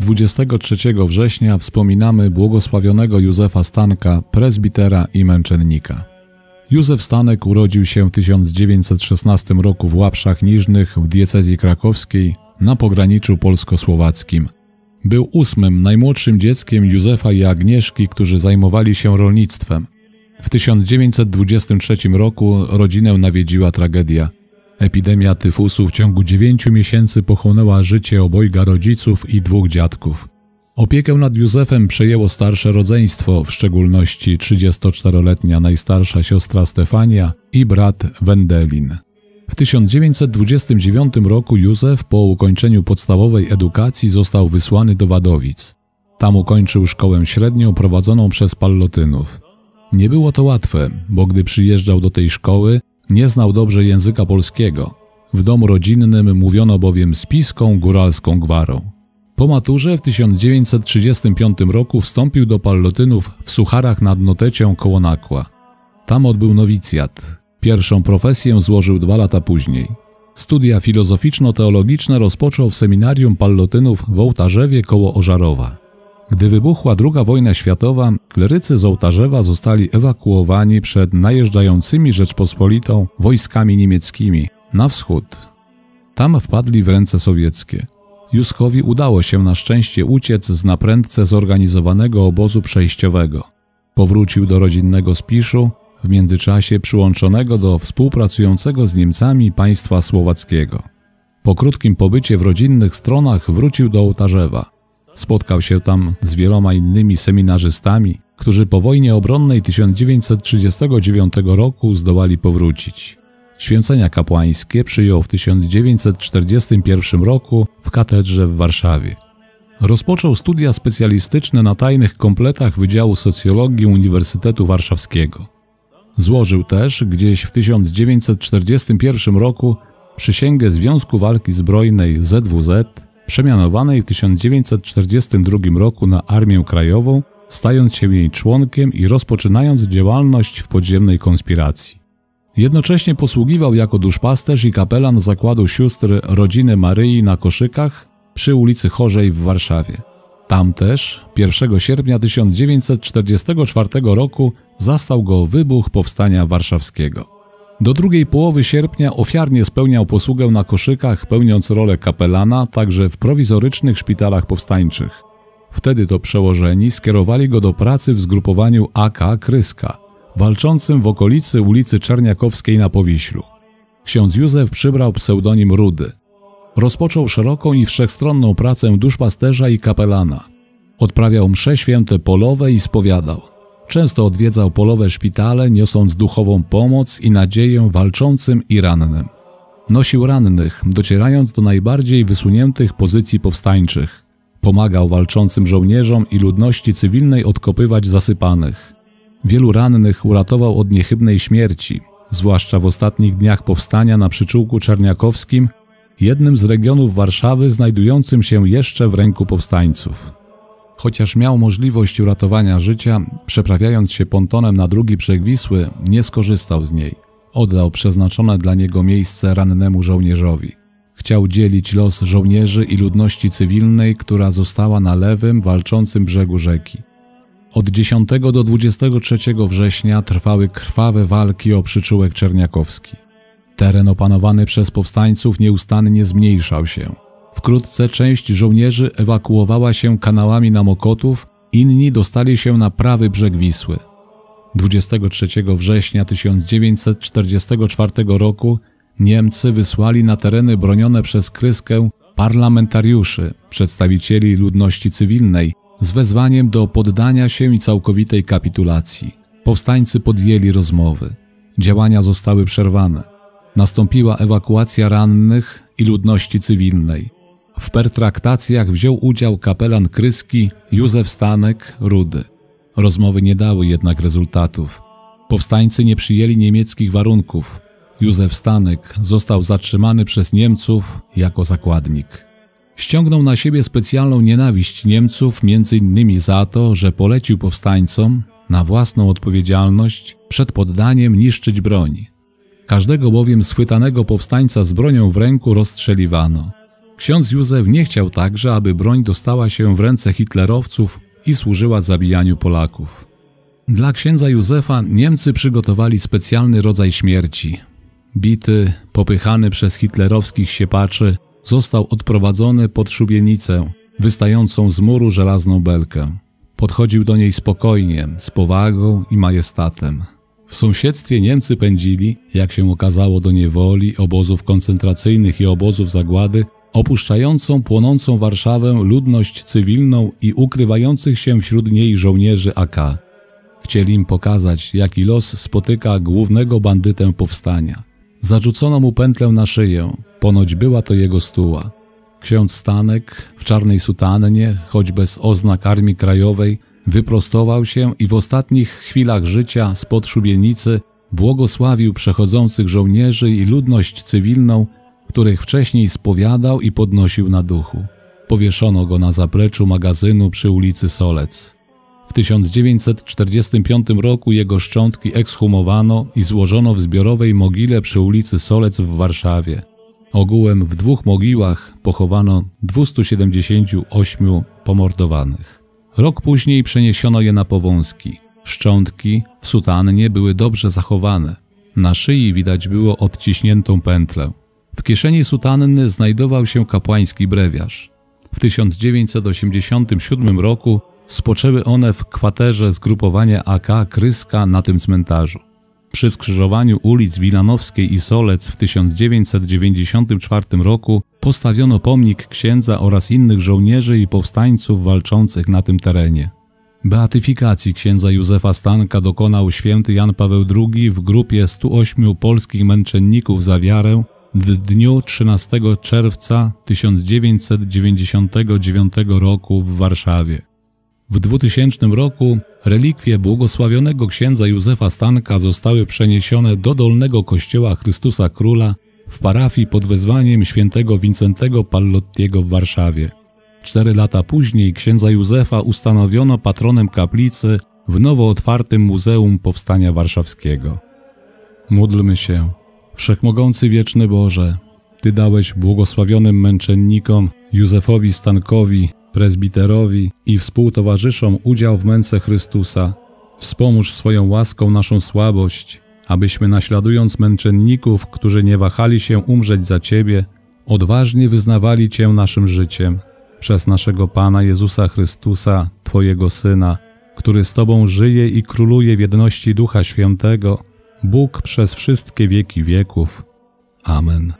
23 września wspominamy błogosławionego Józefa Stanka, prezbitera i męczennika. Józef Stanek urodził się w 1916 roku w Łapszach Niżnych w diecezji krakowskiej na pograniczu polsko-słowackim. Był ósmym, najmłodszym dzieckiem Józefa i Agnieszki, którzy zajmowali się rolnictwem. W 1923 roku rodzinę nawiedziła tragedia. Epidemia tyfusu w ciągu dziewięciu miesięcy pochłonęła życie obojga rodziców i dwóch dziadków. Opiekę nad Józefem przejęło starsze rodzeństwo, w szczególności 34-letnia najstarsza siostra Stefania i brat Wendelin. W 1929 roku Józef po ukończeniu podstawowej edukacji został wysłany do Wadowic. Tam ukończył szkołę średnią prowadzoną przez Pallotynów. Nie było to łatwe, bo gdy przyjeżdżał do tej szkoły, nie znał dobrze języka polskiego. W domu rodzinnym mówiono bowiem spiską góralską gwarą. Po maturze w 1935 roku wstąpił do Pallotynów w Sucharach nad Notecią koło Nakła. Tam odbył nowicjat. Pierwszą profesję złożył dwa lata później. Studia filozoficzno-teologiczne rozpoczął w seminarium Pallotynów w Ołtarzewie koło Ożarowa. Gdy wybuchła II wojna światowa, klerycy z Ołtarzewa zostali ewakuowani przed najeżdżającymi Rzeczpospolitą wojskami niemieckimi na wschód. Tam wpadli w ręce sowieckie. Józkowi udało się na szczęście uciec z naprędce zorganizowanego obozu przejściowego. Powrócił do rodzinnego Spiszu, w międzyczasie przyłączonego do współpracującego z Niemcami państwa słowackiego. Po krótkim pobycie w rodzinnych stronach wrócił do Ołtarzewa. Spotkał się tam z wieloma innymi seminarzystami, którzy po wojnie obronnej 1939 roku zdołali powrócić. Święcenia kapłańskie przyjął w 1941 roku w katedrze w Warszawie. Rozpoczął studia specjalistyczne na tajnych kompletach Wydziału Socjologii Uniwersytetu Warszawskiego. Złożył też gdzieś w 1941 roku przysięgę Związku Walki Zbrojnej ZWZ, przemianowanej w 1942 roku na Armię Krajową, stając się jej członkiem i rozpoczynając działalność w podziemnej konspiracji. Jednocześnie posługiwał jako duszpasterz i kapelan zakładu sióstr rodziny Maryi na Koszykach przy ulicy Chorzej w Warszawie. Tam też 1 sierpnia 1944 roku zastał go wybuch powstania warszawskiego. Do drugiej połowy sierpnia ofiarnie spełniał posługę na Koszykach, pełniąc rolę kapelana także w prowizorycznych szpitalach powstańczych. Wtedy to przełożeni skierowali go do pracy w zgrupowaniu AK Kryska – walczącym w okolicy ulicy Czerniakowskiej na Powiślu. Ksiądz Józef przybrał pseudonim Rudy. Rozpoczął szeroką i wszechstronną pracę duszpasterza i kapelana. Odprawiał msze święte polowe i spowiadał. Często odwiedzał polowe szpitale, niosąc duchową pomoc i nadzieję walczącym i rannym. Nosił rannych, docierając do najbardziej wysuniętych pozycji powstańczych. Pomagał walczącym żołnierzom i ludności cywilnej odkopywać zasypanych. Wielu rannych uratował od niechybnej śmierci, zwłaszcza w ostatnich dniach powstania na przyczółku czarniakowskim, jednym z regionów Warszawy znajdującym się jeszcze w ręku powstańców. Chociaż miał możliwość uratowania życia, przeprawiając się pontonem na drugi brzeg Wisły, nie skorzystał z niej. Oddał przeznaczone dla niego miejsce rannemu żołnierzowi. Chciał dzielić los żołnierzy i ludności cywilnej, która została na lewym, walczącym brzegu rzeki. Od 10 do 23 września trwały krwawe walki o przyczółek czerniakowski. Teren opanowany przez powstańców nieustannie zmniejszał się. Wkrótce część żołnierzy ewakuowała się kanałami na Mokotów, inni dostali się na prawy brzeg Wisły. 23 września 1944 roku Niemcy wysłali na tereny bronione przez Kryskę parlamentariuszy, przedstawicieli ludności cywilnej, z wezwaniem do poddania się i całkowitej kapitulacji. Powstańcy podjęli rozmowy. Działania zostały przerwane. Nastąpiła ewakuacja rannych i ludności cywilnej. W pertraktacjach wziął udział kapelan Kryski Józef Stanek Rudy. Rozmowy nie dały jednak rezultatów. Powstańcy nie przyjęli niemieckich warunków. Józef Stanek został zatrzymany przez Niemców jako zakładnik ściągnął na siebie specjalną nienawiść Niemców, innymi za to, że polecił powstańcom, na własną odpowiedzialność przed poddaniem niszczyć broń. Każdego bowiem schwytanego powstańca z bronią w ręku rozstrzeliwano. Ksiądz Józef nie chciał także, aby broń dostała się w ręce hitlerowców i służyła zabijaniu Polaków. Dla księdza Józefa Niemcy przygotowali specjalny rodzaj śmierci. Bity, popychany przez hitlerowskich siepaczy, został odprowadzony pod szubienicę, wystającą z muru żelazną belkę. Podchodził do niej spokojnie, z powagą i majestatem. W sąsiedztwie Niemcy pędzili, jak się okazało do niewoli, obozów koncentracyjnych i obozów zagłady, opuszczającą płonącą Warszawę ludność cywilną i ukrywających się wśród niej żołnierzy AK. Chcieli im pokazać, jaki los spotyka głównego bandytę powstania. Zarzucono mu pętlę na szyję, ponoć była to jego stuła. Ksiądz Stanek w czarnej sutannie, choć bez oznak Armii Krajowej, wyprostował się i w ostatnich chwilach życia spod szubienicy błogosławił przechodzących żołnierzy i ludność cywilną, których wcześniej spowiadał i podnosił na duchu. Powieszono go na zapleczu magazynu przy ulicy Solec. W 1945 roku jego szczątki ekshumowano i złożono w zbiorowej mogile przy ulicy Solec w Warszawie. Ogółem w dwóch mogiłach pochowano 278 pomordowanych. Rok później przeniesiono je na Powązki. Szczątki w sutannie były dobrze zachowane. Na szyi widać było odciśniętą pętlę. W kieszeni sutanny znajdował się kapłański brewiarz. W 1987 roku spoczęły one w kwaterze zgrupowania AK Kryska na tym cmentarzu. Przy skrzyżowaniu ulic Wilanowskiej i Solec w 1994 roku postawiono pomnik księdza oraz innych żołnierzy i powstańców walczących na tym terenie. Beatyfikacji księdza Józefa Stanka dokonał święty Jan Paweł II w grupie 108 polskich męczenników za wiarę w dniu 13 czerwca 1999 roku w Warszawie. W 2000 roku relikwie błogosławionego księdza Józefa Stanka zostały przeniesione do Dolnego Kościoła Chrystusa Króla w parafii pod wezwaniem świętego Wincentego Pallottiego w Warszawie. Cztery lata później księdza Józefa ustanowiono patronem kaplicy w nowo otwartym Muzeum Powstania Warszawskiego. Módlmy się. Wszechmogący wieczny Boże, Ty dałeś błogosławionym męczennikom Józefowi Stankowi prezbiterowi i współtowarzyszom udział w męce Chrystusa. Wspomóż swoją łaską naszą słabość, abyśmy naśladując męczenników, którzy nie wahali się umrzeć za Ciebie, odważnie wyznawali Cię naszym życiem. Przez naszego Pana Jezusa Chrystusa, Twojego Syna, który z Tobą żyje i króluje w jedności Ducha Świętego, Bóg przez wszystkie wieki wieków. Amen.